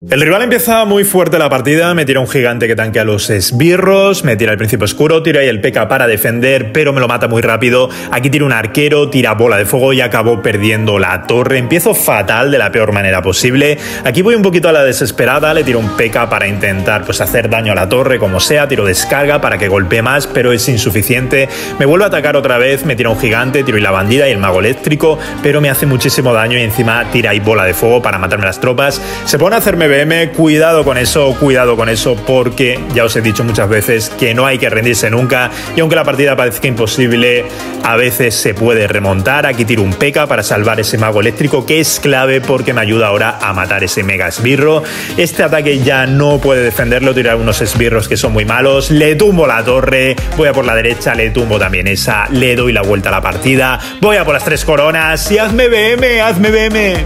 El rival empieza muy fuerte la partida, me tira un gigante que tanquea los esbirros, me tira el príncipe oscuro, tira ahí el P.K. para defender, pero me lo mata muy rápido. Aquí tira un arquero, tira bola de fuego y acabó perdiendo la torre. Empiezo fatal de la peor manera posible. Aquí voy un poquito a la desesperada, le tiro un P.K. para intentar pues hacer daño a la torre como sea, tiro descarga para que golpee más, pero es insuficiente. Me vuelve a atacar otra vez, me tira un gigante, tiro la bandida y el mago eléctrico, pero me hace muchísimo daño y encima tira ahí bola de fuego para matarme las tropas. Se pone a hacerme BM, cuidado con eso, cuidado con eso, porque ya os he dicho muchas veces que no hay que rendirse nunca y aunque la partida parezca imposible, a veces se puede remontar. Aquí tiro un P.K. para salvar ese mago eléctrico que es clave porque me ayuda ahora a matar ese mega esbirro. Este ataque ya no puede defenderlo, tirar unos esbirros que son muy malos. Le tumbo la torre, voy a por la derecha, le tumbo también esa, le doy la vuelta a la partida, voy a por las tres coronas y hazme BM, hazme BM.